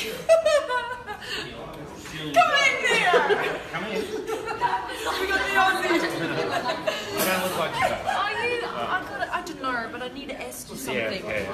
Come in there! Come in. We got the Aussie. I don't look like you. Are you? Uh, I got. I don't know, but I need to ask you something. yeah. okay.